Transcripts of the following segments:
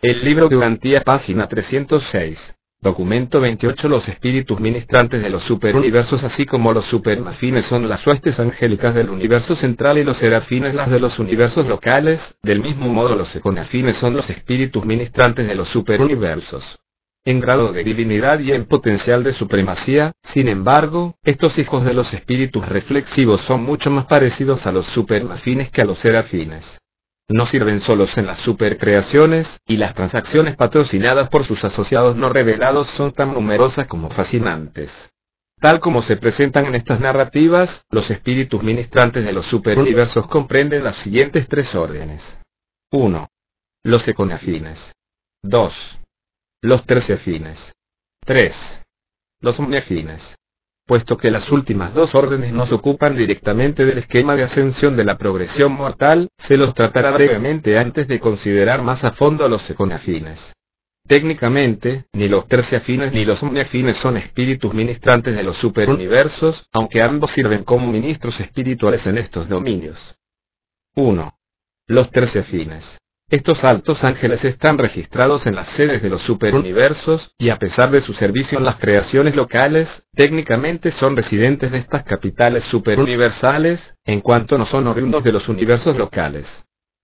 El libro de Urantía, página 306. Documento 28 Los espíritus ministrantes de los superuniversos así como los supermafines son las huestes angélicas del universo central y los serafines las de los universos locales, del mismo modo los econafines son los espíritus ministrantes de los superuniversos. En grado de divinidad y en potencial de supremacía, sin embargo, estos hijos de los espíritus reflexivos son mucho más parecidos a los supermafines que a los serafines no sirven solos en las supercreaciones, y las transacciones patrocinadas por sus asociados no revelados son tan numerosas como fascinantes. Tal como se presentan en estas narrativas, los espíritus ministrantes de los superuniversos comprenden las siguientes tres órdenes. 1. Los econafines. 2. Los terciafines. 3. Los omniafines puesto que las últimas dos órdenes no se ocupan directamente del esquema de ascensión de la progresión mortal, se los tratará brevemente antes de considerar más a fondo a los econafines. Técnicamente, ni los terciafines ni los omniafines son espíritus ministrantes de los superuniversos, aunque ambos sirven como ministros espirituales en estos dominios. 1. Los terciafines. Estos altos ángeles están registrados en las sedes de los superuniversos, y a pesar de su servicio en las creaciones locales, técnicamente son residentes de estas capitales superuniversales, en cuanto no son oriundos de los universos locales.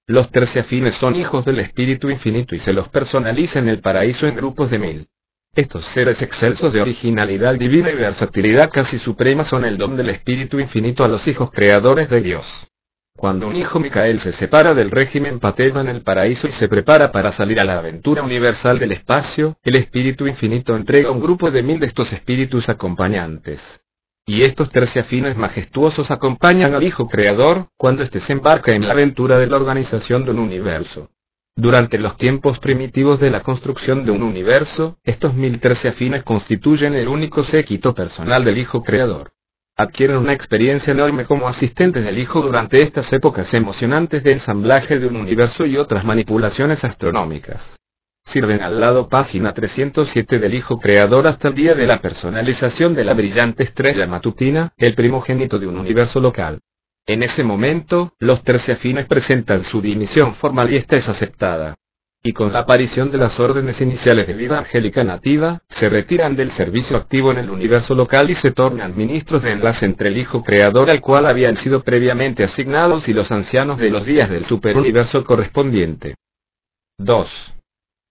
Los terciafines son hijos del Espíritu Infinito y se los personaliza en el paraíso en grupos de mil. Estos seres excelsos de originalidad divina y versatilidad casi suprema son el don del Espíritu Infinito a los hijos creadores de Dios. Cuando un hijo Micael se separa del régimen paterno en el paraíso y se prepara para salir a la aventura universal del espacio, el Espíritu Infinito entrega un grupo de mil de estos espíritus acompañantes. Y estos terciafines majestuosos acompañan al Hijo Creador, cuando éste se embarca en la aventura de la organización de un universo. Durante los tiempos primitivos de la construcción de un universo, estos mil terciafines constituyen el único séquito personal del Hijo Creador adquieren una experiencia enorme como asistentes del Hijo durante estas épocas emocionantes de ensamblaje de un universo y otras manipulaciones astronómicas. Sirven al lado página 307 del Hijo Creador hasta el día de la personalización de la brillante estrella matutina, el primogénito de un universo local. En ese momento, los terciafines presentan su dimisión formal y esta es aceptada y con la aparición de las órdenes iniciales de vida angélica nativa, se retiran del servicio activo en el universo local y se tornan ministros de enlace entre el Hijo Creador al cual habían sido previamente asignados y los ancianos de los días del superuniverso correspondiente. 2.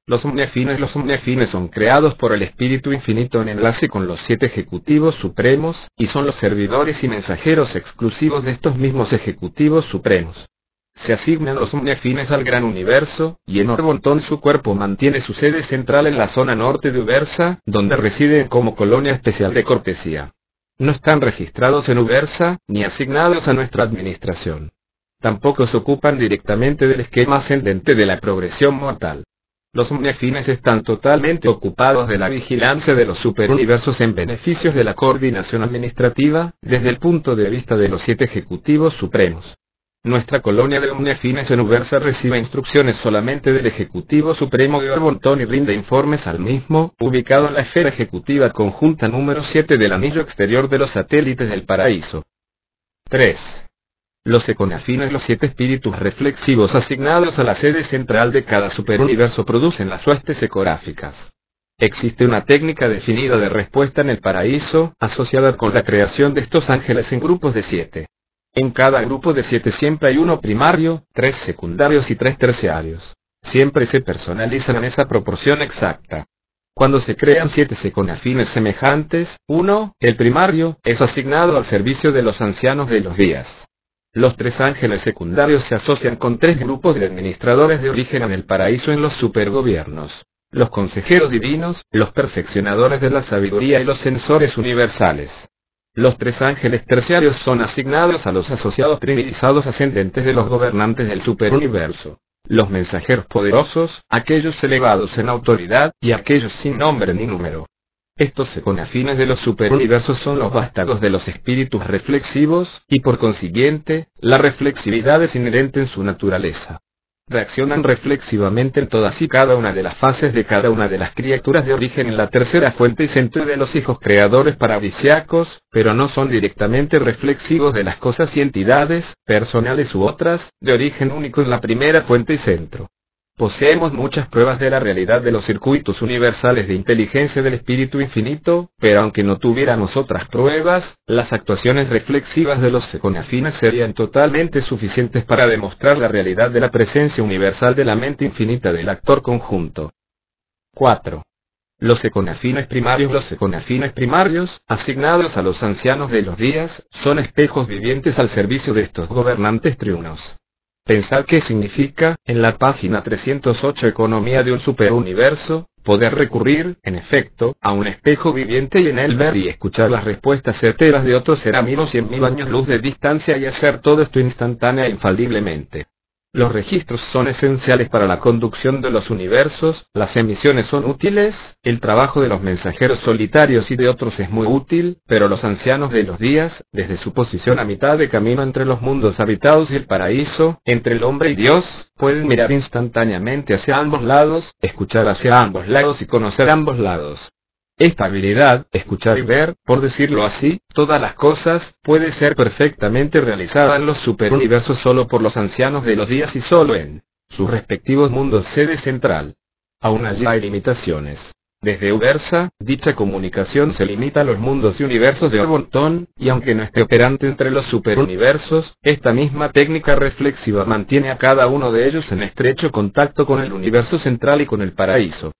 Los omniafines Los omniafines son creados por el Espíritu Infinito en enlace con los siete ejecutivos supremos, y son los servidores y mensajeros exclusivos de estos mismos ejecutivos supremos se asignan los omniafines al gran universo, y en Orbontón su cuerpo mantiene su sede central en la zona norte de Ubersa, donde residen como colonia especial de cortesía. No están registrados en Ubersa, ni asignados a nuestra administración. Tampoco se ocupan directamente del esquema ascendente de la progresión mortal. Los omniafines están totalmente ocupados de la vigilancia de los superuniversos en beneficios de la coordinación administrativa, desde el punto de vista de los siete ejecutivos supremos. Nuestra colonia de omniafines en Ubersa recibe instrucciones solamente del Ejecutivo Supremo de Orbontón y rinde informes al mismo, ubicado en la esfera ejecutiva conjunta número 7 del anillo exterior de los satélites del paraíso. 3. Los econafines los siete espíritus reflexivos asignados a la sede central de cada superuniverso producen las huestes ecográficas. Existe una técnica definida de respuesta en el paraíso, asociada con la creación de estos ángeles en grupos de siete. En cada grupo de siete siempre hay uno primario, tres secundarios y tres terciarios. Siempre se personalizan en esa proporción exacta. Cuando se crean siete seconafines semejantes, uno, el primario, es asignado al servicio de los ancianos de los días. Los tres ángeles secundarios se asocian con tres grupos de administradores de origen en el paraíso en los supergobiernos. Los consejeros divinos, los perfeccionadores de la sabiduría y los censores universales. Los tres ángeles terciarios son asignados a los asociados trinizados ascendentes de los gobernantes del superuniverso. Los mensajeros poderosos, aquellos elevados en autoridad, y aquellos sin nombre ni número. Estos seconafines de los superuniversos son los vástagos de los espíritus reflexivos, y por consiguiente, la reflexividad es inherente en su naturaleza reaccionan reflexivamente en todas y cada una de las fases de cada una de las criaturas de origen en la tercera fuente y centro de los hijos creadores paradisiacos, pero no son directamente reflexivos de las cosas y entidades, personales u otras, de origen único en la primera fuente y centro. Poseemos muchas pruebas de la realidad de los circuitos universales de inteligencia del espíritu infinito, pero aunque no tuviéramos otras pruebas, las actuaciones reflexivas de los seconafines serían totalmente suficientes para demostrar la realidad de la presencia universal de la mente infinita del actor conjunto. 4. Los seconafines primarios Los seconafines primarios, asignados a los ancianos de los días, son espejos vivientes al servicio de estos gobernantes triunos. Pensar qué significa, en la página 308 Economía de un superuniverso, poder recurrir, en efecto, a un espejo viviente y en él ver y escuchar las respuestas certeras de otros será mil cien mil años luz de distancia y hacer todo esto instantánea e infaliblemente. Los registros son esenciales para la conducción de los universos, las emisiones son útiles, el trabajo de los mensajeros solitarios y de otros es muy útil, pero los ancianos de los días, desde su posición a mitad de camino entre los mundos habitados y el paraíso, entre el hombre y Dios, pueden mirar instantáneamente hacia ambos lados, escuchar hacia ambos lados y conocer ambos lados. Esta habilidad, escuchar y ver, por decirlo así, todas las cosas, puede ser perfectamente realizada en los superuniversos solo por los ancianos de los días y solo en sus respectivos mundos sede central. Aún allí hay limitaciones. Desde Ubersa, dicha comunicación se limita a los mundos y universos de Orbotón, y aunque no esté operante entre los superuniversos, esta misma técnica reflexiva mantiene a cada uno de ellos en estrecho contacto con el universo central y con el paraíso.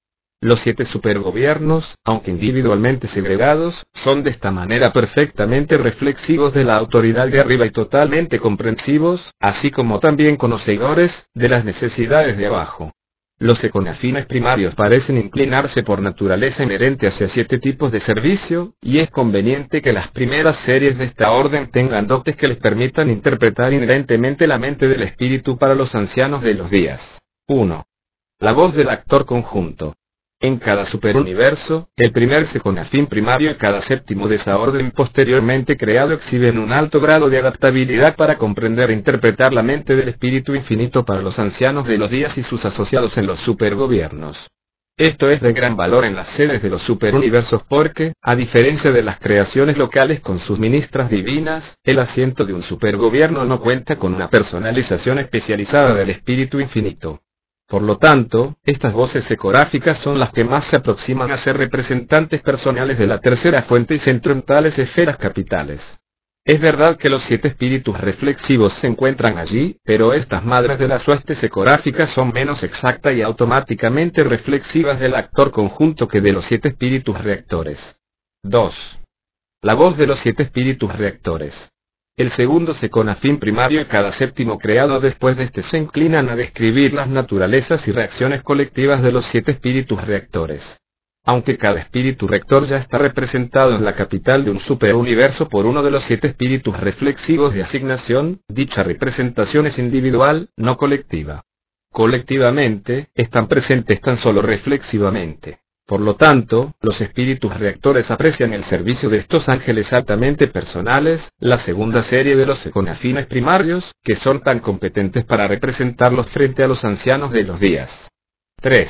Los siete supergobiernos, aunque individualmente segregados, son de esta manera perfectamente reflexivos de la autoridad de arriba y totalmente comprensivos, así como también conocedores, de las necesidades de abajo. Los econafines primarios parecen inclinarse por naturaleza inherente hacia siete tipos de servicio, y es conveniente que las primeras series de esta orden tengan dotes que les permitan interpretar inherentemente la mente del espíritu para los ancianos de los días. 1. La voz del actor conjunto. En cada superuniverso, el primer seconafín primario y cada séptimo de esa orden posteriormente creado exhiben un alto grado de adaptabilidad para comprender e interpretar la mente del espíritu infinito para los ancianos de los días y sus asociados en los supergobiernos. Esto es de gran valor en las sedes de los superuniversos porque, a diferencia de las creaciones locales con sus ministras divinas, el asiento de un supergobierno no cuenta con una personalización especializada del espíritu infinito. Por lo tanto, estas voces ecográficas son las que más se aproximan a ser representantes personales de la tercera fuente y centro en tales esferas capitales. Es verdad que los siete espíritus reflexivos se encuentran allí, pero estas madres de las huestes ecográficas son menos exactas y automáticamente reflexivas del actor conjunto que de los siete espíritus reactores. 2. La voz de los siete espíritus reactores. El segundo seconafín primario y cada séptimo creado después de este se inclinan a describir las naturalezas y reacciones colectivas de los siete espíritus reactores. Aunque cada espíritu rector ya está representado en la capital de un superuniverso por uno de los siete espíritus reflexivos de asignación, dicha representación es individual, no colectiva. Colectivamente, están presentes tan solo reflexivamente. Por lo tanto, los espíritus reactores aprecian el servicio de estos ángeles altamente personales, la segunda serie de los econafines primarios, que son tan competentes para representarlos frente a los ancianos de los días. 3.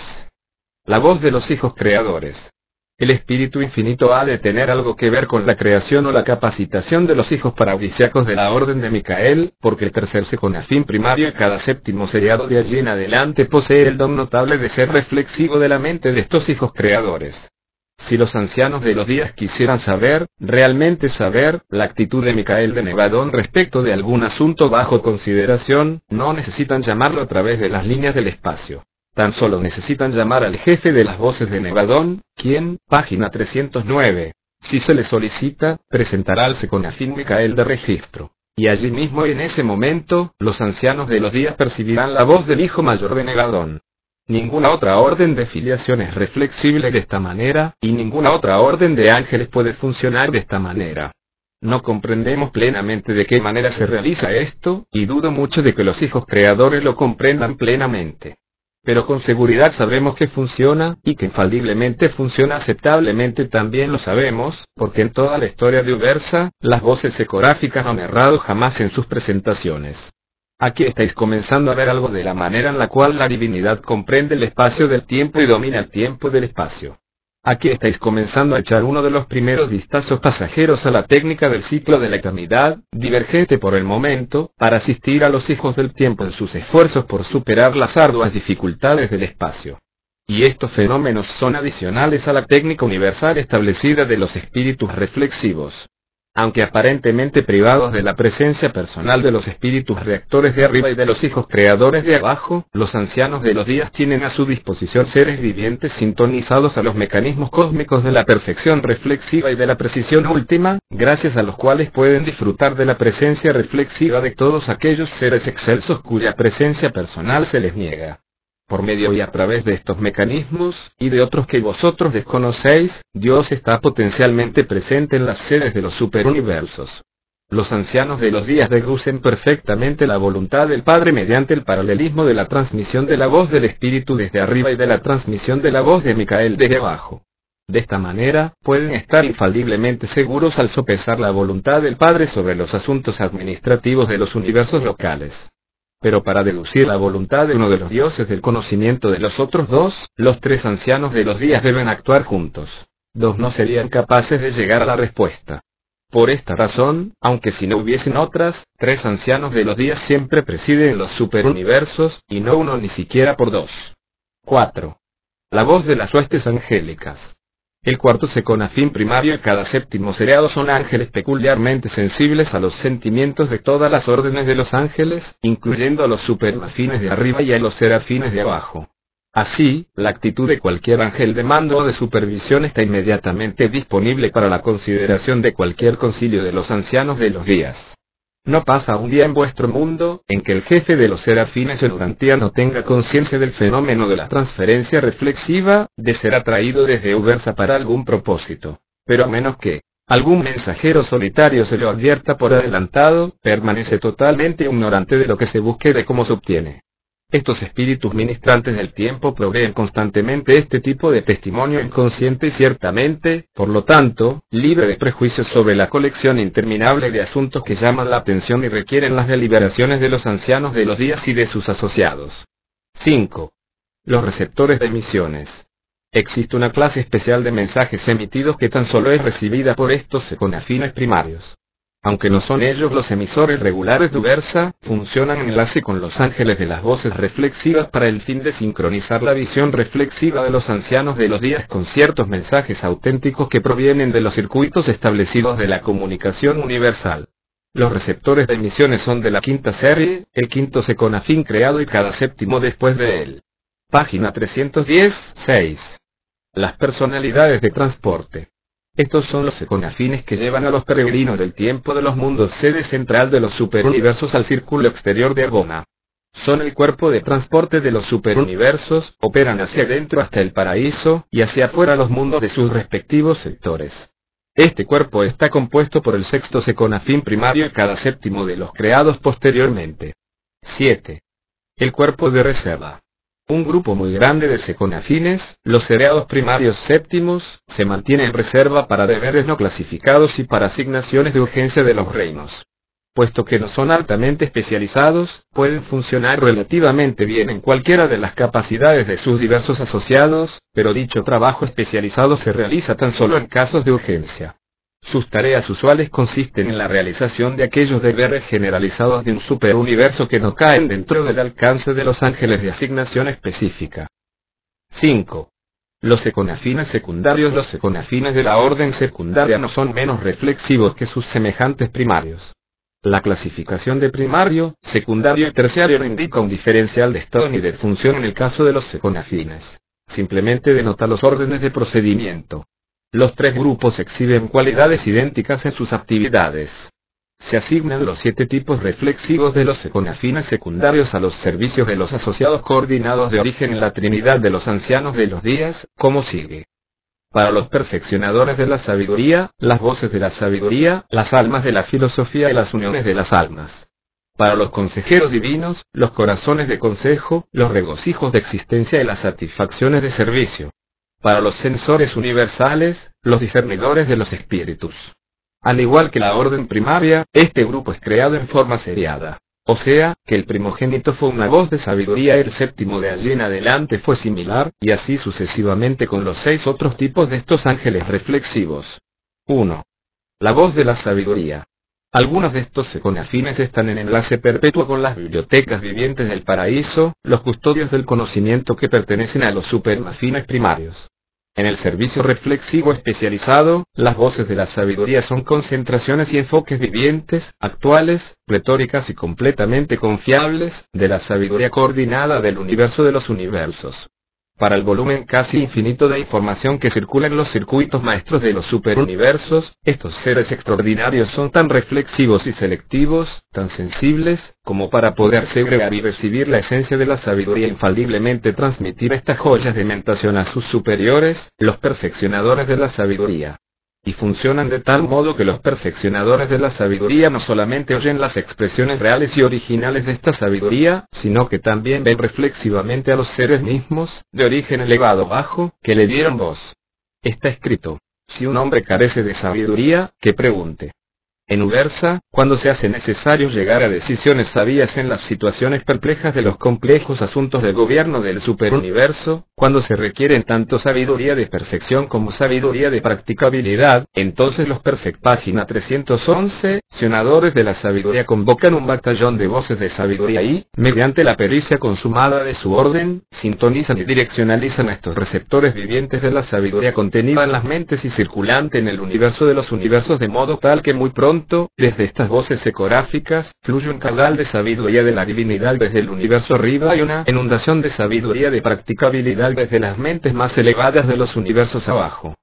La voz de los hijos creadores. El espíritu infinito ha de tener algo que ver con la creación o la capacitación de los hijos paradisiacos de la orden de Micael, porque el tercer seconafín primario y cada séptimo seriado de allí en adelante posee el don notable de ser reflexivo de la mente de estos hijos creadores. Si los ancianos de los días quisieran saber, realmente saber, la actitud de Micael de Nevadón respecto de algún asunto bajo consideración, no necesitan llamarlo a través de las líneas del espacio. Tan solo necesitan llamar al jefe de las voces de Nevadón, quien, página 309, si se le solicita, presentará al Seconafín Micael de registro. Y allí mismo en ese momento, los ancianos de los días percibirán la voz del hijo mayor de Nevadón. Ninguna otra orden de filiación es reflexible de esta manera, y ninguna otra orden de ángeles puede funcionar de esta manera. No comprendemos plenamente de qué manera se realiza esto, y dudo mucho de que los hijos creadores lo comprendan plenamente. Pero con seguridad sabemos que funciona, y que infaliblemente funciona aceptablemente también lo sabemos, porque en toda la historia de Ubersa, las voces ecográficas no han errado jamás en sus presentaciones. Aquí estáis comenzando a ver algo de la manera en la cual la divinidad comprende el espacio del tiempo y domina el tiempo del espacio. Aquí estáis comenzando a echar uno de los primeros vistazos pasajeros a la técnica del ciclo de la eternidad, divergente por el momento, para asistir a los hijos del tiempo en sus esfuerzos por superar las arduas dificultades del espacio. Y estos fenómenos son adicionales a la técnica universal establecida de los espíritus reflexivos aunque aparentemente privados de la presencia personal de los espíritus reactores de arriba y de los hijos creadores de abajo, los ancianos de los días tienen a su disposición seres vivientes sintonizados a los mecanismos cósmicos de la perfección reflexiva y de la precisión última, gracias a los cuales pueden disfrutar de la presencia reflexiva de todos aquellos seres excelsos cuya presencia personal se les niega por medio y a través de estos mecanismos, y de otros que vosotros desconocéis, Dios está potencialmente presente en las sedes de los superuniversos. Los ancianos de los días deducen perfectamente la voluntad del Padre mediante el paralelismo de la transmisión de la voz del Espíritu desde arriba y de la transmisión de la voz de Micael desde abajo. De esta manera, pueden estar infaliblemente seguros al sopesar la voluntad del Padre sobre los asuntos administrativos de los universos locales. Pero para deducir la voluntad de uno de los dioses del conocimiento de los otros dos, los tres ancianos de los días deben actuar juntos. Dos no serían capaces de llegar a la respuesta. Por esta razón, aunque si no hubiesen otras, tres ancianos de los días siempre presiden los superuniversos, y no uno ni siquiera por dos. 4. La voz de las huestes angélicas. El cuarto seconafín primario y cada séptimo seriado son ángeles peculiarmente sensibles a los sentimientos de todas las órdenes de los ángeles, incluyendo a los supermafines de arriba y a los serafines de abajo. Así, la actitud de cualquier ángel de mando o de supervisión está inmediatamente disponible para la consideración de cualquier concilio de los ancianos de los días. No pasa un día en vuestro mundo, en que el jefe de los serafines en Urantia no tenga conciencia del fenómeno de la transferencia reflexiva, de ser atraído desde Ubersa para algún propósito. Pero a menos que, algún mensajero solitario se lo advierta por adelantado, permanece totalmente ignorante de lo que se busque y de cómo se obtiene. Estos espíritus ministrantes del tiempo proveen constantemente este tipo de testimonio inconsciente y ciertamente, por lo tanto, libre de prejuicios sobre la colección interminable de asuntos que llaman la atención y requieren las deliberaciones de los ancianos de los días y de sus asociados. 5. Los receptores de emisiones. Existe una clase especial de mensajes emitidos que tan solo es recibida por estos seconafines primarios aunque no son ellos los emisores regulares de funcionan en enlace con los ángeles de las voces reflexivas para el fin de sincronizar la visión reflexiva de los ancianos de los días con ciertos mensajes auténticos que provienen de los circuitos establecidos de la comunicación universal. Los receptores de emisiones son de la quinta serie, el quinto seconafín creado y cada séptimo después de él. Página 310, 6. Las personalidades de transporte. Estos son los seconafines que llevan a los peregrinos del tiempo de los mundos sede central de los superuniversos al círculo exterior de Argona. Son el cuerpo de transporte de los superuniversos, operan hacia adentro hasta el paraíso, y hacia afuera los mundos de sus respectivos sectores. Este cuerpo está compuesto por el sexto seconafín primario y cada séptimo de los creados posteriormente. 7. El cuerpo de reserva. Un grupo muy grande de seconafines, los seriados primarios séptimos, se mantiene en reserva para deberes no clasificados y para asignaciones de urgencia de los reinos. Puesto que no son altamente especializados, pueden funcionar relativamente bien en cualquiera de las capacidades de sus diversos asociados, pero dicho trabajo especializado se realiza tan solo en casos de urgencia. Sus tareas usuales consisten en la realización de aquellos deberes generalizados de un superuniverso que no caen dentro del alcance de los ángeles de asignación específica. 5. Los econafines secundarios Los econafines de la orden secundaria no son menos reflexivos que sus semejantes primarios. La clasificación de primario, secundario y terciario no indica un diferencial de estado ni de función en el caso de los seconafines. Simplemente denota los órdenes de procedimiento. Los tres grupos exhiben cualidades idénticas en sus actividades. Se asignan los siete tipos reflexivos de los seconafines secundarios a los servicios de los asociados coordinados de origen en la Trinidad de los ancianos de los días, como sigue. Para los perfeccionadores de la sabiduría, las voces de la sabiduría, las almas de la filosofía y las uniones de las almas. Para los consejeros divinos, los corazones de consejo, los regocijos de existencia y las satisfacciones de servicio para los sensores universales, los discernidores de los espíritus. Al igual que la orden primaria, este grupo es creado en forma seriada. O sea, que el primogénito fue una voz de sabiduría, el séptimo de allí en adelante fue similar, y así sucesivamente con los seis otros tipos de estos ángeles reflexivos. 1. La voz de la sabiduría. Algunos de estos seconafines están en enlace perpetuo con las bibliotecas vivientes del paraíso, los custodios del conocimiento que pertenecen a los supermafines primarios. En el servicio reflexivo especializado, las voces de la sabiduría son concentraciones y enfoques vivientes, actuales, retóricas y completamente confiables, de la sabiduría coordinada del universo de los universos para el volumen casi infinito de información que circula en los circuitos maestros de los superuniversos, estos seres extraordinarios son tan reflexivos y selectivos, tan sensibles, como para poder segregar y recibir la esencia de la sabiduría infaliblemente transmitir estas joyas de mentación a sus superiores, los perfeccionadores de la sabiduría y funcionan de tal modo que los perfeccionadores de la sabiduría no solamente oyen las expresiones reales y originales de esta sabiduría, sino que también ven reflexivamente a los seres mismos, de origen elevado bajo, que le dieron voz. Está escrito, si un hombre carece de sabiduría, que pregunte. En Ubersa, cuando se hace necesario llegar a decisiones sabias en las situaciones perplejas de los complejos asuntos del gobierno del superuniverso, cuando se requieren tanto sabiduría de perfección como sabiduría de practicabilidad, entonces los Perfect Página 311, senadores de la sabiduría convocan un batallón de voces de sabiduría y, mediante la pericia consumada de su orden, sintonizan y direccionalizan a estos receptores vivientes de la sabiduría contenida en las mentes y circulante en el universo de los universos de modo tal que muy pronto desde estas voces ecográficas, fluye un caudal de sabiduría de la divinidad desde el universo arriba y una inundación de sabiduría de practicabilidad desde las mentes más elevadas de los universos abajo.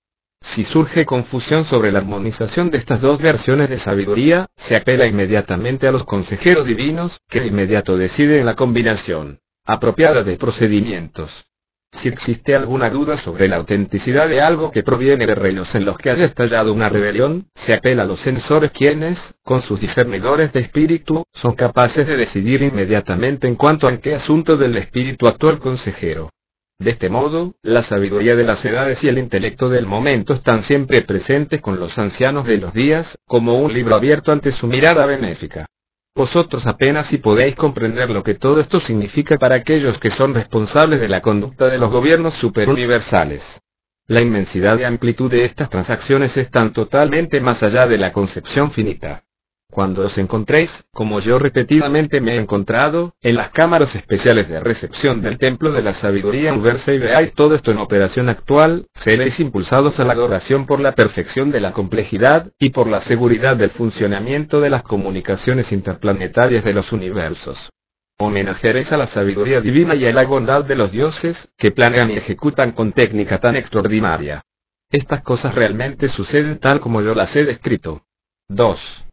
Si surge confusión sobre la armonización de estas dos versiones de sabiduría, se apela inmediatamente a los consejeros divinos, que de inmediato deciden la combinación apropiada de procedimientos. Si existe alguna duda sobre la autenticidad de algo que proviene de reinos en los que haya estallado una rebelión, se apela a los sensores quienes, con sus discernidores de espíritu, son capaces de decidir inmediatamente en cuanto a qué asunto del espíritu actual consejero. De este modo, la sabiduría de las edades y el intelecto del momento están siempre presentes con los ancianos de los días, como un libro abierto ante su mirada benéfica. Vosotros apenas si podéis comprender lo que todo esto significa para aquellos que son responsables de la conducta de los gobiernos superuniversales. La inmensidad y amplitud de estas transacciones están totalmente más allá de la concepción finita. Cuando os encontréis, como yo repetidamente me he encontrado, en las cámaras especiales de recepción del Templo de la Sabiduría Universa y veáis todo esto en operación actual, seréis impulsados a la adoración por la perfección de la complejidad, y por la seguridad del funcionamiento de las comunicaciones interplanetarias de los universos. Homenajearéis a la sabiduría divina y a la bondad de los dioses, que planean y ejecutan con técnica tan extraordinaria. Estas cosas realmente suceden tal como yo las he descrito. 2.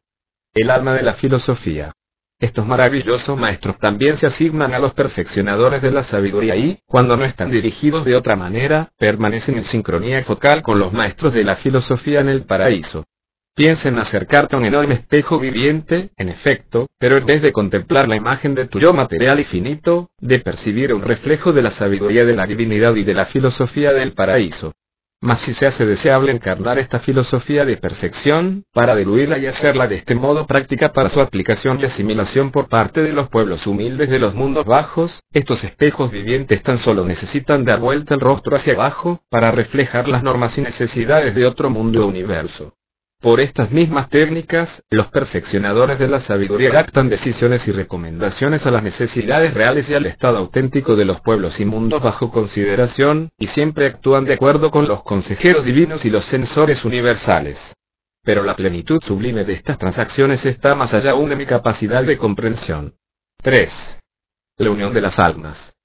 El alma de la filosofía. Estos maravillosos maestros también se asignan a los perfeccionadores de la sabiduría y, cuando no están dirigidos de otra manera, permanecen en sincronía focal con los maestros de la filosofía en el paraíso. Piensa en acercarte a un enorme espejo viviente, en efecto, pero en vez de contemplar la imagen de tu yo material y finito, de percibir un reflejo de la sabiduría de la divinidad y de la filosofía del paraíso. Mas si se hace deseable encarnar esta filosofía de perfección, para diluirla y hacerla de este modo práctica para su aplicación y asimilación por parte de los pueblos humildes de los mundos bajos, estos espejos vivientes tan solo necesitan dar vuelta el rostro hacia abajo, para reflejar las normas y necesidades de otro mundo universo. Por estas mismas técnicas, los perfeccionadores de la sabiduría adaptan decisiones y recomendaciones a las necesidades reales y al estado auténtico de los pueblos y mundos bajo consideración, y siempre actúan de acuerdo con los consejeros divinos y los sensores universales. Pero la plenitud sublime de estas transacciones está más allá aún de mi capacidad de comprensión. 3. La unión de las almas.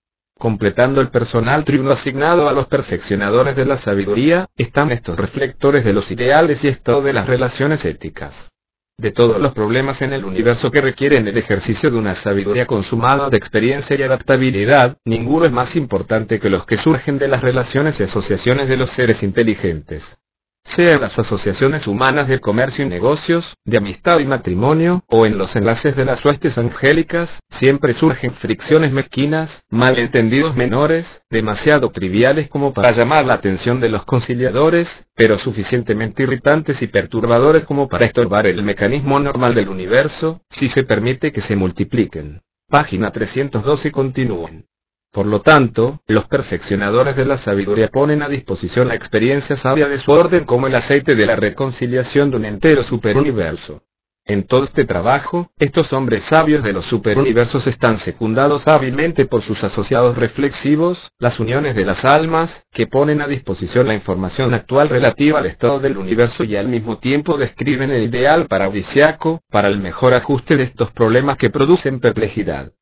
Completando el personal triuno asignado a los perfeccionadores de la sabiduría, están estos reflectores de los ideales y esto de las relaciones éticas. De todos los problemas en el universo que requieren el ejercicio de una sabiduría consumada de experiencia y adaptabilidad, ninguno es más importante que los que surgen de las relaciones y asociaciones de los seres inteligentes. Sea en las asociaciones humanas de comercio y negocios, de amistad y matrimonio, o en los enlaces de las huestes angélicas, siempre surgen fricciones mezquinas, malentendidos menores, demasiado triviales como para llamar la atención de los conciliadores, pero suficientemente irritantes y perturbadores como para estorbar el mecanismo normal del universo, si se permite que se multipliquen. Página 312 continúen. Por lo tanto, los perfeccionadores de la sabiduría ponen a disposición la experiencia sabia de su orden como el aceite de la reconciliación de un entero superuniverso. En todo este trabajo, estos hombres sabios de los superuniversos están secundados hábilmente por sus asociados reflexivos, las uniones de las almas, que ponen a disposición la información actual relativa al estado del universo y al mismo tiempo describen el ideal paradisiaco, para el mejor ajuste de estos problemas que producen perplejidad.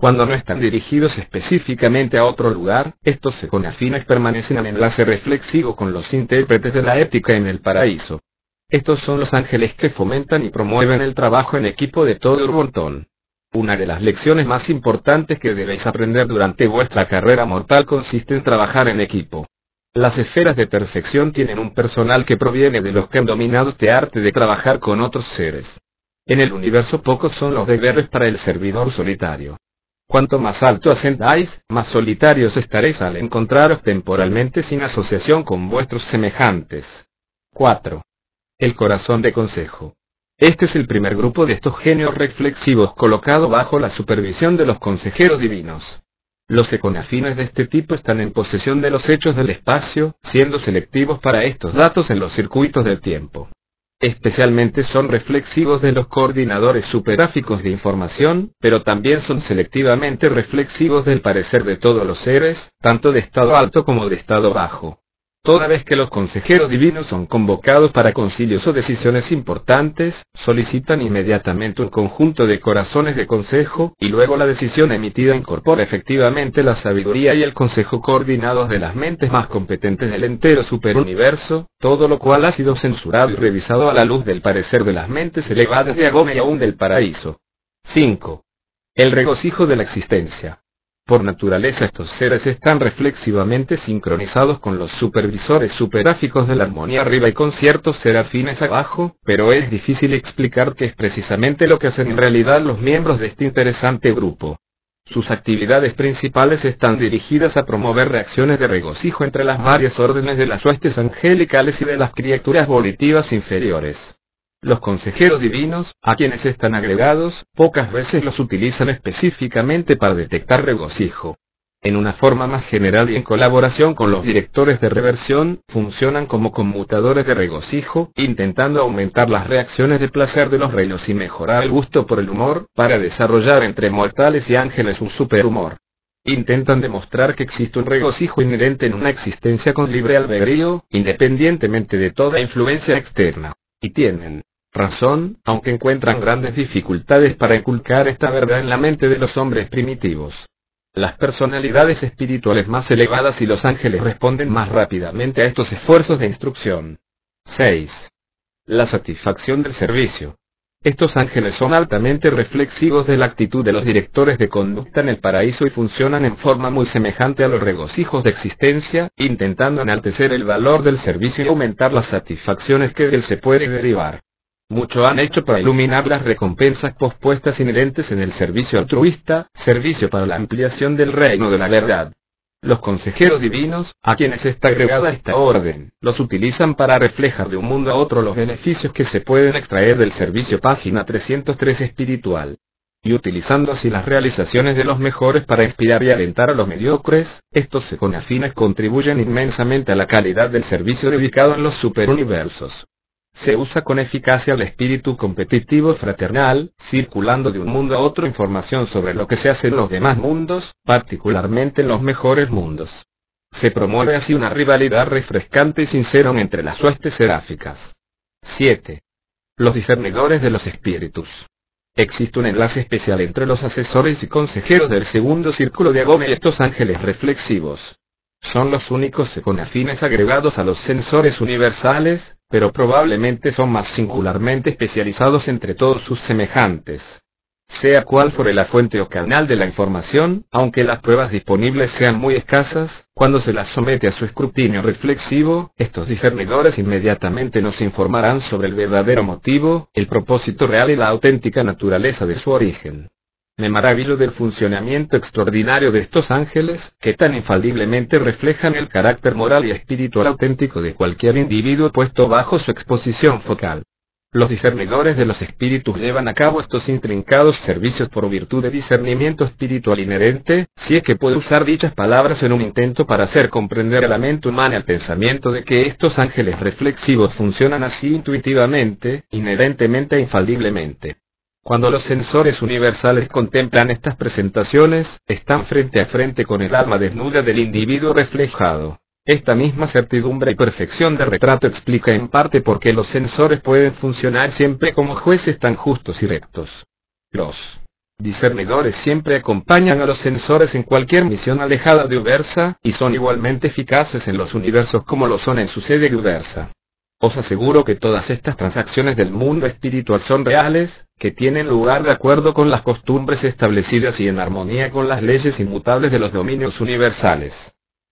Cuando no están dirigidos específicamente a otro lugar, estos seconafines permanecen en enlace reflexivo con los intérpretes de la ética en el paraíso. Estos son los ángeles que fomentan y promueven el trabajo en equipo de todo el montón. Una de las lecciones más importantes que debéis aprender durante vuestra carrera mortal consiste en trabajar en equipo. Las esferas de perfección tienen un personal que proviene de los que han dominado este arte de trabajar con otros seres. En el universo pocos son los deberes para el servidor solitario. Cuanto más alto ascendáis, más solitarios estaréis al encontraros temporalmente sin asociación con vuestros semejantes. 4. El corazón de consejo. Este es el primer grupo de estos genios reflexivos colocado bajo la supervisión de los consejeros divinos. Los econafines de este tipo están en posesión de los hechos del espacio, siendo selectivos para estos datos en los circuitos del tiempo. Especialmente son reflexivos de los coordinadores superáficos de información, pero también son selectivamente reflexivos del parecer de todos los seres, tanto de estado alto como de estado bajo. Toda vez que los consejeros divinos son convocados para concilios o decisiones importantes, solicitan inmediatamente un conjunto de corazones de consejo, y luego la decisión emitida incorpora efectivamente la sabiduría y el consejo coordinados de las mentes más competentes del entero superuniverso, todo lo cual ha sido censurado y revisado a la luz del parecer de las mentes elevadas de Agome y aún del paraíso. 5. El regocijo de la existencia. Por naturaleza estos seres están reflexivamente sincronizados con los supervisores superáficos de la armonía arriba y con ciertos serafines abajo, pero es difícil explicar qué es precisamente lo que hacen en realidad los miembros de este interesante grupo. Sus actividades principales están dirigidas a promover reacciones de regocijo entre las varias órdenes de las huestes angelicales y de las criaturas volitivas inferiores. Los consejeros divinos, a quienes están agregados, pocas veces los utilizan específicamente para detectar regocijo. En una forma más general y en colaboración con los directores de reversión, funcionan como conmutadores de regocijo, intentando aumentar las reacciones de placer de los reinos y mejorar el gusto por el humor, para desarrollar entre mortales y ángeles un superhumor. Intentan demostrar que existe un regocijo inherente en una existencia con libre albedrío, independientemente de toda influencia externa. Y tienen, razón, aunque encuentran grandes dificultades para inculcar esta verdad en la mente de los hombres primitivos. Las personalidades espirituales más elevadas y los ángeles responden más rápidamente a estos esfuerzos de instrucción. 6. La satisfacción del servicio. Estos ángeles son altamente reflexivos de la actitud de los directores de conducta en el paraíso y funcionan en forma muy semejante a los regocijos de existencia, intentando enaltecer el valor del servicio y aumentar las satisfacciones que de él se puede derivar. Mucho han hecho para iluminar las recompensas pospuestas inherentes en el servicio altruista, servicio para la ampliación del reino de la verdad. Los consejeros divinos, a quienes está agregada esta orden, los utilizan para reflejar de un mundo a otro los beneficios que se pueden extraer del servicio página 303 espiritual. Y utilizando así las realizaciones de los mejores para inspirar y alentar a los mediocres, estos seconafines contribuyen inmensamente a la calidad del servicio dedicado en los superuniversos se usa con eficacia el espíritu competitivo fraternal, circulando de un mundo a otro información sobre lo que se hace en los demás mundos, particularmente en los mejores mundos. Se promueve así una rivalidad refrescante y sincera entre las huestes seráficas. 7. Los discernidores de los espíritus. Existe un enlace especial entre los asesores y consejeros del segundo círculo de Agome y estos ángeles reflexivos. Son los únicos afines agregados a los sensores universales, pero probablemente son más singularmente especializados entre todos sus semejantes. sea cual fuere la fuente o canal de la información, aunque las pruebas disponibles sean muy escasas, cuando se las somete a su escrutinio reflexivo, estos discernidores inmediatamente nos informarán sobre el verdadero motivo, el propósito real y la auténtica naturaleza de su origen. Me maravillo del funcionamiento extraordinario de estos ángeles, que tan infaliblemente reflejan el carácter moral y espiritual auténtico de cualquier individuo puesto bajo su exposición focal. Los discernidores de los espíritus llevan a cabo estos intrincados servicios por virtud de discernimiento espiritual inherente, si es que puedo usar dichas palabras en un intento para hacer comprender a la mente humana el pensamiento de que estos ángeles reflexivos funcionan así intuitivamente, inherentemente e infaliblemente. Cuando los sensores universales contemplan estas presentaciones, están frente a frente con el alma desnuda del individuo reflejado. Esta misma certidumbre y perfección de retrato explica en parte por qué los sensores pueden funcionar siempre como jueces tan justos y rectos. Los discernidores siempre acompañan a los sensores en cualquier misión alejada de Ubersa, y son igualmente eficaces en los universos como lo son en su sede de Ubersa. Os aseguro que todas estas transacciones del mundo espiritual son reales, que tienen lugar de acuerdo con las costumbres establecidas y en armonía con las leyes inmutables de los dominios universales.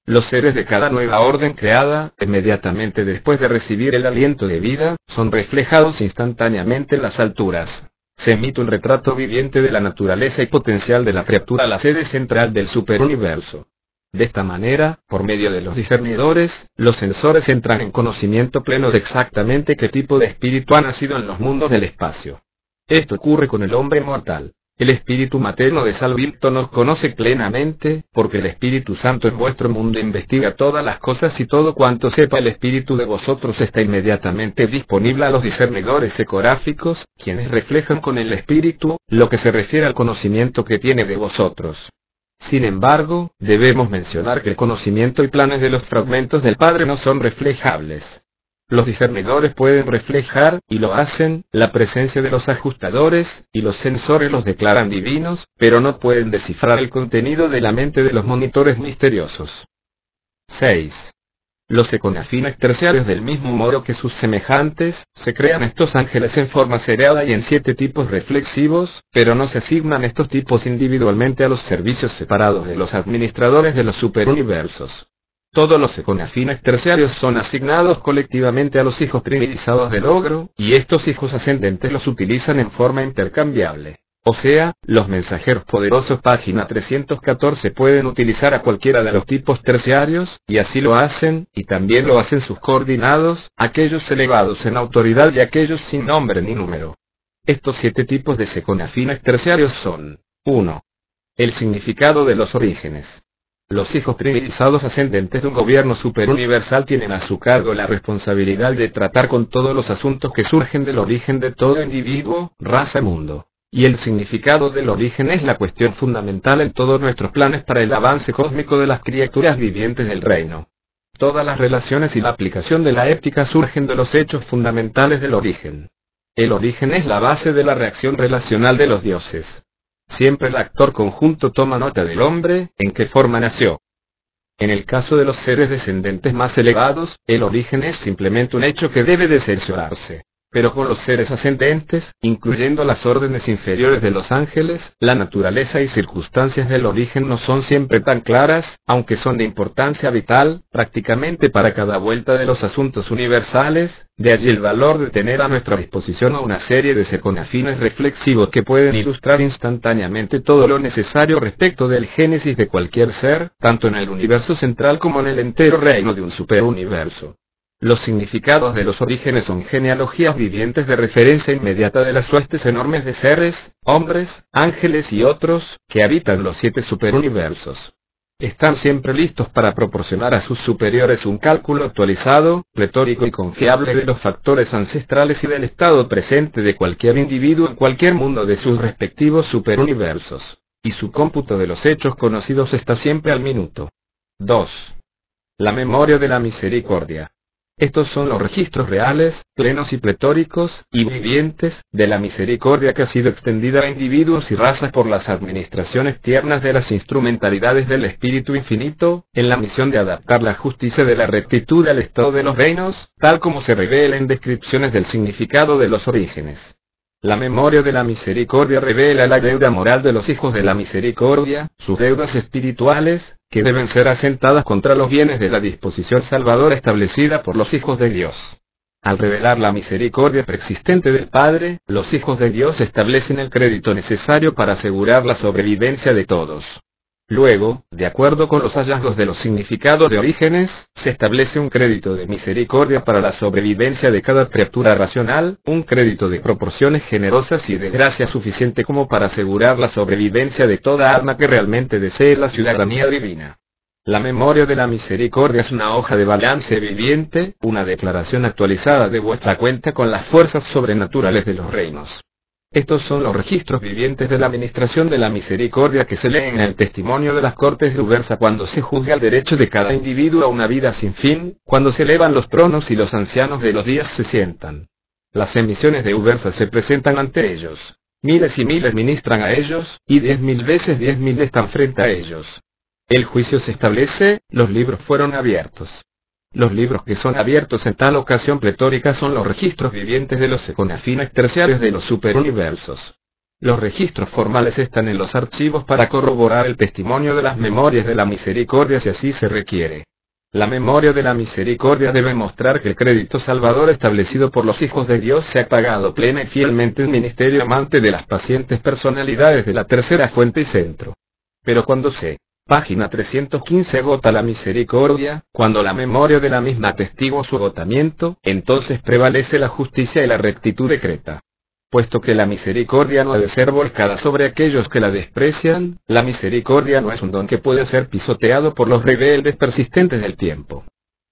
Los seres de cada nueva orden creada, inmediatamente después de recibir el aliento de vida, son reflejados instantáneamente en las alturas. Se emite un retrato viviente de la naturaleza y potencial de la criatura, la sede central del superuniverso. De esta manera, por medio de los discernidores, los sensores entran en conocimiento pleno de exactamente qué tipo de espíritu ha nacido en los mundos del espacio. Esto ocurre con el hombre mortal. El Espíritu materno de Salvilto nos conoce plenamente, porque el Espíritu Santo en vuestro mundo investiga todas las cosas y todo cuanto sepa el Espíritu de vosotros está inmediatamente disponible a los discernidores ecoráficos, quienes reflejan con el Espíritu, lo que se refiere al conocimiento que tiene de vosotros. Sin embargo, debemos mencionar que el conocimiento y planes de los fragmentos del Padre no son reflejables. Los discernidores pueden reflejar, y lo hacen, la presencia de los ajustadores, y los sensores los declaran divinos, pero no pueden descifrar el contenido de la mente de los monitores misteriosos. 6. Los econafines terciarios del mismo modo que sus semejantes, se crean estos ángeles en forma seriada y en siete tipos reflexivos, pero no se asignan estos tipos individualmente a los servicios separados de los administradores de los superuniversos. Todos los econafines terciarios son asignados colectivamente a los hijos trinizados del ogro, y estos hijos ascendentes los utilizan en forma intercambiable. O sea, los mensajeros poderosos página 314 pueden utilizar a cualquiera de los tipos terciarios, y así lo hacen, y también lo hacen sus coordinados, aquellos elevados en autoridad y aquellos sin nombre ni número. Estos siete tipos de seconafines terciarios son 1. El significado de los orígenes. Los hijos trinizados ascendentes de un gobierno superuniversal tienen a su cargo la responsabilidad de tratar con todos los asuntos que surgen del origen de todo individuo, raza mundo. Y el significado del origen es la cuestión fundamental en todos nuestros planes para el avance cósmico de las criaturas vivientes del reino. Todas las relaciones y la aplicación de la ética surgen de los hechos fundamentales del origen. El origen es la base de la reacción relacional de los dioses. Siempre el actor conjunto toma nota del hombre, en qué forma nació. En el caso de los seres descendentes más elevados, el origen es simplemente un hecho que debe de cerciorarse. Pero con los seres ascendentes, incluyendo las órdenes inferiores de los ángeles, la naturaleza y circunstancias del origen no son siempre tan claras, aunque son de importancia vital, prácticamente para cada vuelta de los asuntos universales, de allí el valor de tener a nuestra disposición a una serie de seconafines reflexivos que pueden ilustrar instantáneamente todo lo necesario respecto del génesis de cualquier ser, tanto en el universo central como en el entero reino de un superuniverso. Los significados de los orígenes son genealogías vivientes de referencia inmediata de las huestes enormes de seres, hombres, ángeles y otros, que habitan los siete superuniversos. Están siempre listos para proporcionar a sus superiores un cálculo actualizado, retórico y confiable de los factores ancestrales y del estado presente de cualquier individuo en cualquier mundo de sus respectivos superuniversos. Y su cómputo de los hechos conocidos está siempre al minuto. 2. La memoria de la misericordia. Estos son los registros reales, plenos y pletóricos, y vivientes, de la misericordia que ha sido extendida a individuos y razas por las administraciones tiernas de las instrumentalidades del Espíritu Infinito, en la misión de adaptar la justicia de la rectitud al estado de los reinos, tal como se revela en descripciones del significado de los orígenes. La memoria de la misericordia revela la deuda moral de los hijos de la misericordia, sus deudas espirituales, que deben ser asentadas contra los bienes de la disposición salvadora establecida por los hijos de Dios. Al revelar la misericordia preexistente del Padre, los hijos de Dios establecen el crédito necesario para asegurar la sobrevivencia de todos. Luego, de acuerdo con los hallazgos de los significados de orígenes, se establece un crédito de misericordia para la sobrevivencia de cada criatura racional, un crédito de proporciones generosas y de gracia suficiente como para asegurar la sobrevivencia de toda alma que realmente desee la ciudadanía divina. La memoria de la misericordia es una hoja de balance viviente, una declaración actualizada de vuestra cuenta con las fuerzas sobrenaturales de los reinos. Estos son los registros vivientes de la administración de la misericordia que se leen en el testimonio de las Cortes de Ubersa cuando se juzga el derecho de cada individuo a una vida sin fin, cuando se elevan los tronos y los ancianos de los días se sientan. Las emisiones de Ubersa se presentan ante ellos. Miles y miles ministran a ellos, y diez mil veces diez mil están frente a ellos. El juicio se establece, los libros fueron abiertos. Los libros que son abiertos en tal ocasión pletórica son los registros vivientes de los econafines terciarios de los superuniversos. Los registros formales están en los archivos para corroborar el testimonio de las memorias de la misericordia si así se requiere. La memoria de la misericordia debe mostrar que el crédito salvador establecido por los hijos de Dios se ha pagado plena y fielmente en ministerio amante de las pacientes personalidades de la tercera fuente y centro. Pero cuando se Página 315 agota la misericordia, cuando la memoria de la misma testigo su agotamiento, entonces prevalece la justicia y la rectitud decreta. Puesto que la misericordia no ha de ser volcada sobre aquellos que la desprecian, la misericordia no es un don que puede ser pisoteado por los rebeldes persistentes del tiempo.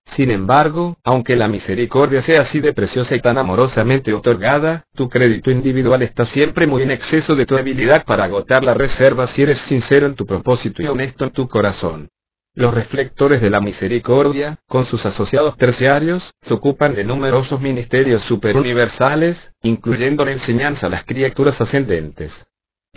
Sin embargo, aunque la misericordia sea así de preciosa y tan amorosamente otorgada, tu crédito individual está siempre muy en exceso de tu habilidad para agotar la reserva si eres sincero en tu propósito y honesto en tu corazón. Los reflectores de la misericordia, con sus asociados terciarios, se ocupan de numerosos ministerios superuniversales, incluyendo la enseñanza a las criaturas ascendentes.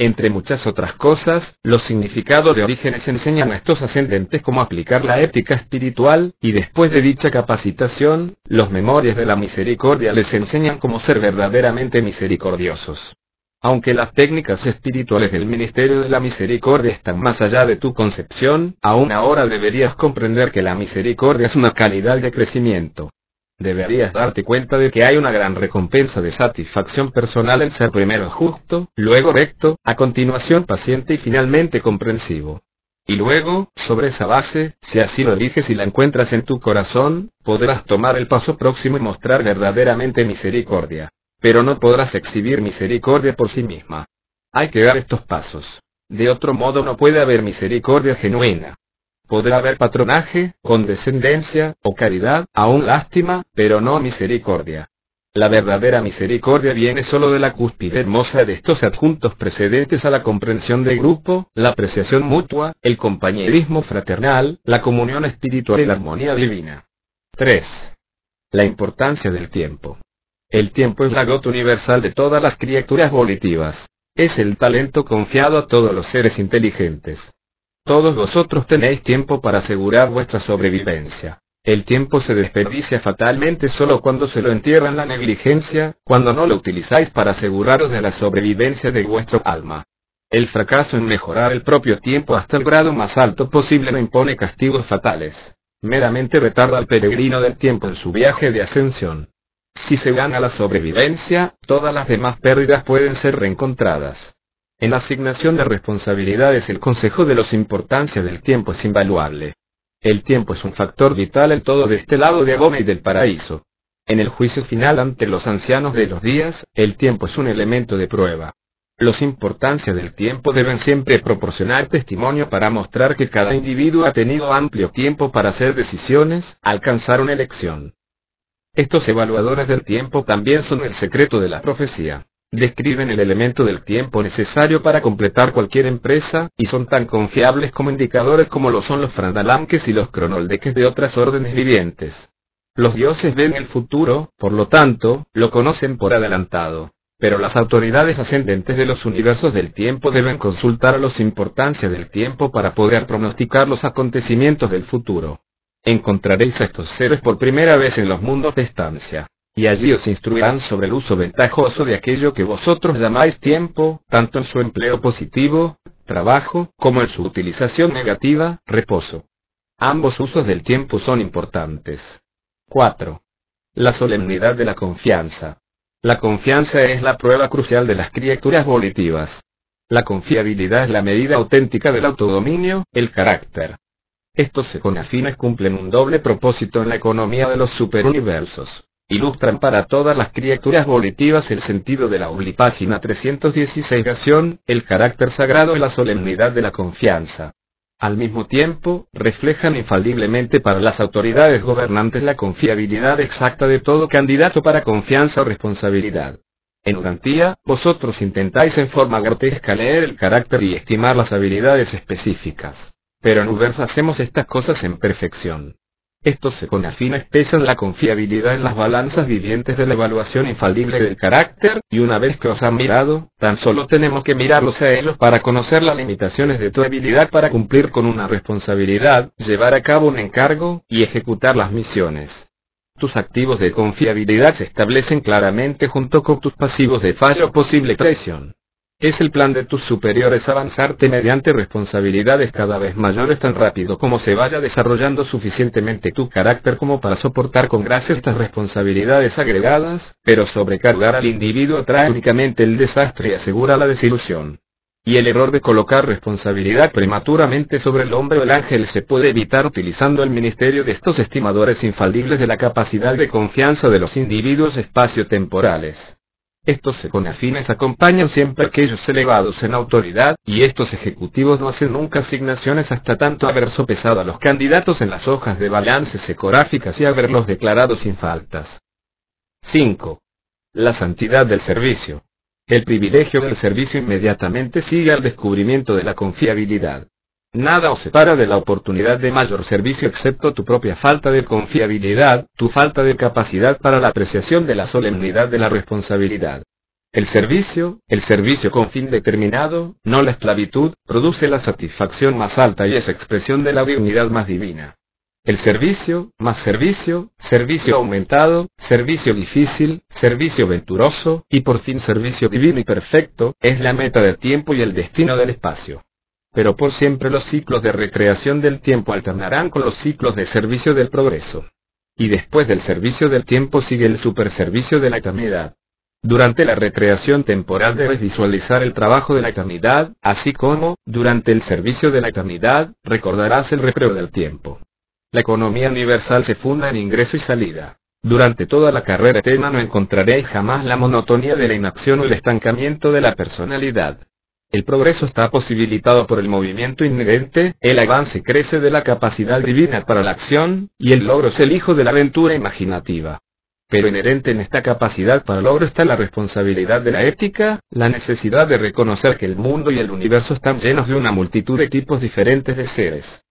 Entre muchas otras cosas, los significados de orígenes enseñan a estos ascendentes cómo aplicar la ética espiritual, y después de dicha capacitación, los memorias de la misericordia les enseñan cómo ser verdaderamente misericordiosos. Aunque las técnicas espirituales del Ministerio de la Misericordia están más allá de tu concepción, aún ahora deberías comprender que la misericordia es una calidad de crecimiento. Deberías darte cuenta de que hay una gran recompensa de satisfacción personal en ser primero justo, luego recto, a continuación paciente y finalmente comprensivo. Y luego, sobre esa base, si así lo eliges y la encuentras en tu corazón, podrás tomar el paso próximo y mostrar verdaderamente misericordia. Pero no podrás exhibir misericordia por sí misma. Hay que dar estos pasos. De otro modo no puede haber misericordia genuina. Podrá haber patronaje, condescendencia, o caridad, aún lástima, pero no misericordia. La verdadera misericordia viene solo de la cúspide hermosa de estos adjuntos precedentes a la comprensión del grupo, la apreciación mutua, el compañerismo fraternal, la comunión espiritual y la armonía divina. 3. La importancia del tiempo. El tiempo es la gota universal de todas las criaturas volitivas. Es el talento confiado a todos los seres inteligentes. Todos vosotros tenéis tiempo para asegurar vuestra sobrevivencia. El tiempo se desperdicia fatalmente solo cuando se lo entierra en la negligencia, cuando no lo utilizáis para aseguraros de la sobrevivencia de vuestro alma. El fracaso en mejorar el propio tiempo hasta el grado más alto posible no impone castigos fatales. Meramente retarda al peregrino del tiempo en su viaje de ascensión. Si se gana la sobrevivencia, todas las demás pérdidas pueden ser reencontradas. En la asignación de responsabilidades el consejo de los importancia del tiempo es invaluable. El tiempo es un factor vital en todo de este lado de Agome y del paraíso. En el juicio final ante los ancianos de los días, el tiempo es un elemento de prueba. Los importancia del tiempo deben siempre proporcionar testimonio para mostrar que cada individuo ha tenido amplio tiempo para hacer decisiones, alcanzar una elección. Estos evaluadores del tiempo también son el secreto de la profecía describen el elemento del tiempo necesario para completar cualquier empresa, y son tan confiables como indicadores como lo son los frandalanques y los cronoldeques de otras órdenes vivientes. Los dioses ven el futuro, por lo tanto, lo conocen por adelantado. Pero las autoridades ascendentes de los universos del tiempo deben consultar a los importancia del tiempo para poder pronosticar los acontecimientos del futuro. Encontraréis a estos seres por primera vez en los mundos de estancia. Y allí os instruirán sobre el uso ventajoso de aquello que vosotros llamáis tiempo, tanto en su empleo positivo, trabajo, como en su utilización negativa, reposo. Ambos usos del tiempo son importantes. 4. La solemnidad de la confianza. La confianza es la prueba crucial de las criaturas volitivas. La confiabilidad es la medida auténtica del autodominio, el carácter. Estos seconafines cumplen un doble propósito en la economía de los superuniversos. Ilustran para todas las criaturas volitivas el sentido de la ULI página 316 gación, el carácter sagrado y la solemnidad de la confianza. Al mismo tiempo, reflejan infaliblemente para las autoridades gobernantes la confiabilidad exacta de todo candidato para confianza o responsabilidad. En Urantía, vosotros intentáis en forma grotesca leer el carácter y estimar las habilidades específicas. Pero en Ubers hacemos estas cosas en perfección. Estos seconafines pesan la confiabilidad en las balanzas vivientes de la evaluación infalible del carácter, y una vez que os han mirado, tan solo tenemos que mirarlos a ellos para conocer las limitaciones de tu habilidad para cumplir con una responsabilidad, llevar a cabo un encargo, y ejecutar las misiones. Tus activos de confiabilidad se establecen claramente junto con tus pasivos de fallo posible presión. Es el plan de tus superiores avanzarte mediante responsabilidades cada vez mayores tan rápido como se vaya desarrollando suficientemente tu carácter como para soportar con gracia estas responsabilidades agregadas, pero sobrecargar al individuo trae únicamente el desastre y asegura la desilusión. Y el error de colocar responsabilidad prematuramente sobre el hombre o el ángel se puede evitar utilizando el ministerio de estos estimadores infalibles de la capacidad de confianza de los individuos espacio-temporales. Estos seconafines acompañan siempre a aquellos elevados en autoridad, y estos ejecutivos no hacen nunca asignaciones hasta tanto haber sopesado a los candidatos en las hojas de balance secográficas y haberlos declarado sin faltas. 5. La santidad del servicio. El privilegio del servicio inmediatamente sigue al descubrimiento de la confiabilidad. Nada os separa de la oportunidad de mayor servicio excepto tu propia falta de confiabilidad, tu falta de capacidad para la apreciación de la solemnidad de la responsabilidad. El servicio, el servicio con fin determinado, no la esclavitud, produce la satisfacción más alta y es expresión de la dignidad más divina. El servicio, más servicio, servicio aumentado, servicio difícil, servicio venturoso, y por fin servicio divino y perfecto, es la meta del tiempo y el destino del espacio pero por siempre los ciclos de recreación del tiempo alternarán con los ciclos de servicio del progreso. Y después del servicio del tiempo sigue el superservicio de la eternidad. Durante la recreación temporal debes visualizar el trabajo de la eternidad, así como, durante el servicio de la eternidad, recordarás el recreo del tiempo. La economía universal se funda en ingreso y salida. Durante toda la carrera eterna no encontraréis jamás la monotonía de la inacción o el estancamiento de la personalidad. El progreso está posibilitado por el movimiento inherente, el avance crece de la capacidad divina para la acción, y el logro es el hijo de la aventura imaginativa. Pero inherente en esta capacidad para logro está la responsabilidad de la ética, la necesidad de reconocer que el mundo y el universo están llenos de una multitud de tipos diferentes de seres.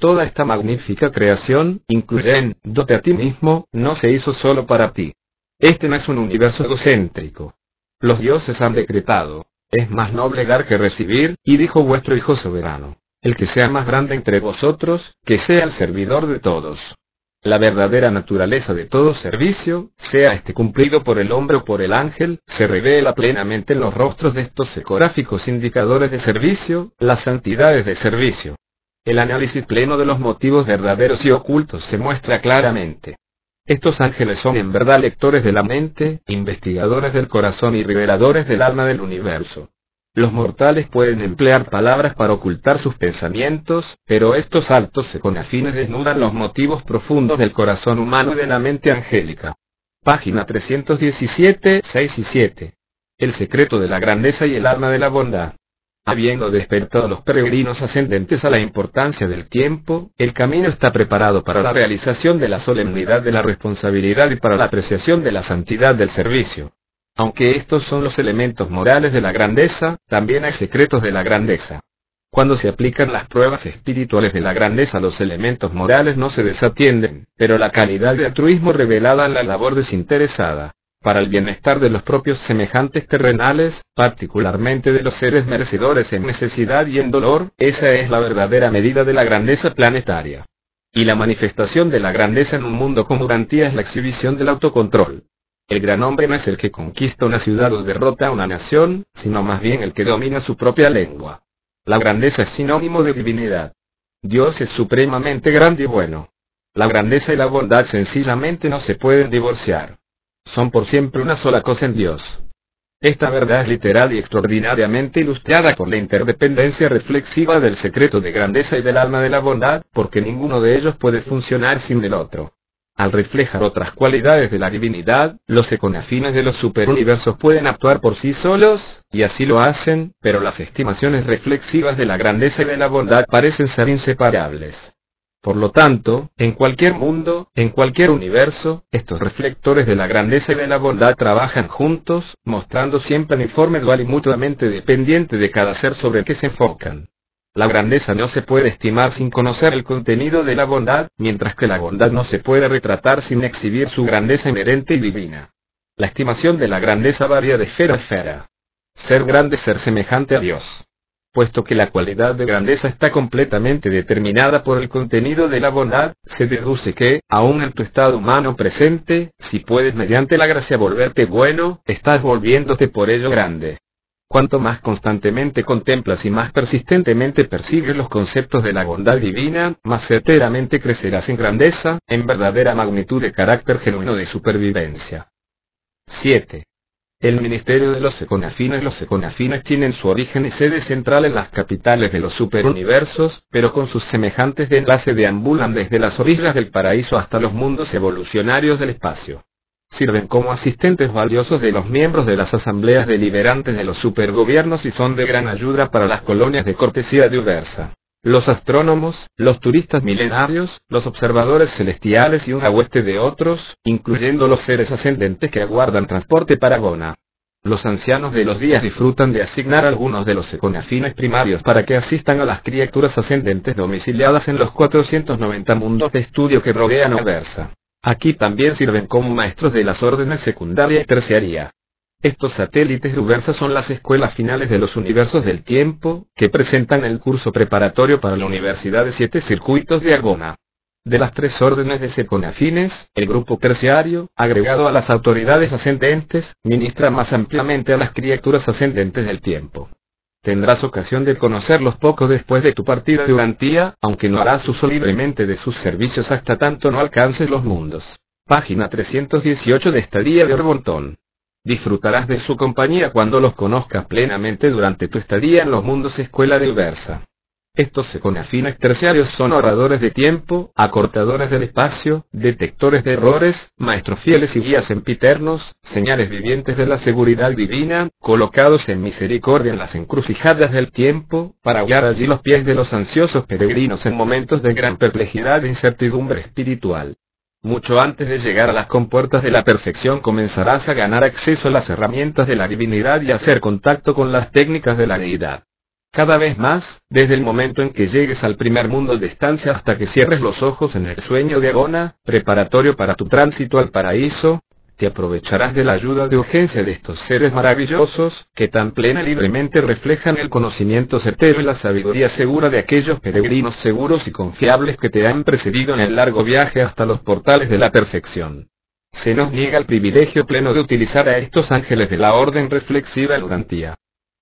Toda esta magnífica creación, incluyéndote a ti mismo, no se hizo solo para ti. Este no es un universo egocéntrico. Los dioses han decretado, es más noble dar que recibir, y dijo vuestro Hijo soberano, el que sea más grande entre vosotros, que sea el servidor de todos. La verdadera naturaleza de todo servicio, sea este cumplido por el hombre o por el ángel, se revela plenamente en los rostros de estos ecográficos indicadores de servicio, las santidades de servicio. El análisis pleno de los motivos verdaderos y ocultos se muestra claramente. Estos ángeles son en verdad lectores de la mente, investigadores del corazón y reveladores del alma del universo. Los mortales pueden emplear palabras para ocultar sus pensamientos, pero estos altos seconafines desnudan los motivos profundos del corazón humano y de la mente angélica. Página 317, 6 y 7. El secreto de la grandeza y el alma de la bondad. Habiendo despertado a los peregrinos ascendentes a la importancia del tiempo, el camino está preparado para la realización de la solemnidad de la responsabilidad y para la apreciación de la santidad del servicio. Aunque estos son los elementos morales de la grandeza, también hay secretos de la grandeza. Cuando se aplican las pruebas espirituales de la grandeza los elementos morales no se desatienden, pero la calidad de altruismo revelada en la labor desinteresada, para el bienestar de los propios semejantes terrenales, particularmente de los seres merecedores en necesidad y en dolor, esa es la verdadera medida de la grandeza planetaria. Y la manifestación de la grandeza en un mundo como garantía es la exhibición del autocontrol. El gran hombre no es el que conquista una ciudad o derrota a una nación, sino más bien el que domina su propia lengua. La grandeza es sinónimo de divinidad. Dios es supremamente grande y bueno. La grandeza y la bondad sencillamente no se pueden divorciar. Son por siempre una sola cosa en Dios. Esta verdad es literal y extraordinariamente ilustrada por la interdependencia reflexiva del secreto de grandeza y del alma de la bondad, porque ninguno de ellos puede funcionar sin el otro. Al reflejar otras cualidades de la divinidad, los econafines de los superuniversos pueden actuar por sí solos, y así lo hacen, pero las estimaciones reflexivas de la grandeza y de la bondad parecen ser inseparables. Por lo tanto, en cualquier mundo, en cualquier universo, estos reflectores de la grandeza y de la bondad trabajan juntos, mostrando siempre el informe dual y mutuamente dependiente de cada ser sobre el que se enfocan. La grandeza no se puede estimar sin conocer el contenido de la bondad, mientras que la bondad no se puede retratar sin exhibir su grandeza inherente y divina. La estimación de la grandeza varía de esfera a esfera. Ser grande es ser semejante a Dios. Puesto que la cualidad de grandeza está completamente determinada por el contenido de la bondad, se deduce que, aun en tu estado humano presente, si puedes mediante la gracia volverte bueno, estás volviéndote por ello grande. Cuanto más constantemente contemplas y más persistentemente persigues los conceptos de la bondad divina, más certeramente crecerás en grandeza, en verdadera magnitud de carácter genuino de supervivencia. 7. El ministerio de los econafines Los econafines tienen su origen y sede central en las capitales de los superuniversos, pero con sus semejantes de enlace deambulan desde las orillas del paraíso hasta los mundos evolucionarios del espacio sirven como asistentes valiosos de los miembros de las asambleas deliberantes de los supergobiernos y son de gran ayuda para las colonias de cortesía diversa. Los astrónomos, los turistas milenarios, los observadores celestiales y una hueste de otros, incluyendo los seres ascendentes que aguardan transporte para Gona. Los ancianos de los días disfrutan de asignar algunos de los econafines primarios para que asistan a las criaturas ascendentes domiciliadas en los 490 mundos de estudio que rodean a Versa. Aquí también sirven como maestros de las órdenes secundaria y terciaria. Estos satélites Ubersa son las escuelas finales de los universos del tiempo, que presentan el curso preparatorio para la Universidad de Siete Circuitos de Agona. De las tres órdenes de seconafines, el grupo terciario, agregado a las autoridades ascendentes, ministra más ampliamente a las criaturas ascendentes del tiempo. Tendrás ocasión de conocerlos poco después de tu partida de Urantía, aunque no harás uso libremente de sus servicios hasta tanto no alcances los mundos. Página 318 de Estadía de Orbontón. Disfrutarás de su compañía cuando los conozcas plenamente durante tu estadía en los mundos Escuela de Versa. Estos seconafines terciarios son oradores de tiempo, acortadores del espacio, detectores de errores, maestros fieles y guías empiternos, señales vivientes de la seguridad divina, colocados en misericordia en las encrucijadas del tiempo, para guiar allí los pies de los ansiosos peregrinos en momentos de gran perplejidad e incertidumbre espiritual. Mucho antes de llegar a las compuertas de la perfección comenzarás a ganar acceso a las herramientas de la divinidad y a hacer contacto con las técnicas de la deidad. Cada vez más, desde el momento en que llegues al primer mundo de estancia hasta que cierres los ojos en el sueño de Agona, preparatorio para tu tránsito al paraíso, te aprovecharás de la ayuda de urgencia de estos seres maravillosos, que tan plena y libremente reflejan el conocimiento certero y la sabiduría segura de aquellos peregrinos seguros y confiables que te han precedido en el largo viaje hasta los portales de la perfección. Se nos niega el privilegio pleno de utilizar a estos ángeles de la orden reflexiva Lurantía.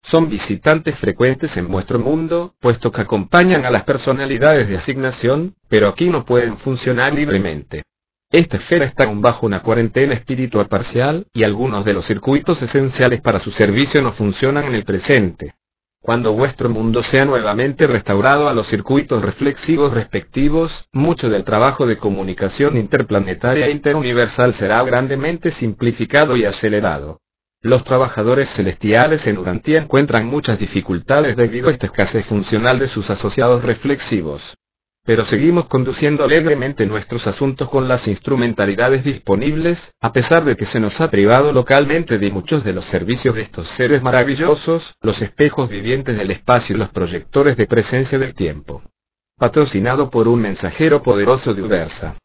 Son visitantes frecuentes en vuestro mundo, puesto que acompañan a las personalidades de asignación, pero aquí no pueden funcionar libremente. Esta esfera está aún bajo una cuarentena espiritual parcial, y algunos de los circuitos esenciales para su servicio no funcionan en el presente. Cuando vuestro mundo sea nuevamente restaurado a los circuitos reflexivos respectivos, mucho del trabajo de comunicación interplanetaria e interuniversal será grandemente simplificado y acelerado. Los trabajadores celestiales en Urantía encuentran muchas dificultades debido a esta escasez funcional de sus asociados reflexivos. Pero seguimos conduciendo alegremente nuestros asuntos con las instrumentalidades disponibles, a pesar de que se nos ha privado localmente de muchos de los servicios de estos seres maravillosos, los espejos vivientes del espacio y los proyectores de presencia del tiempo. Patrocinado por un mensajero poderoso de Ubersa.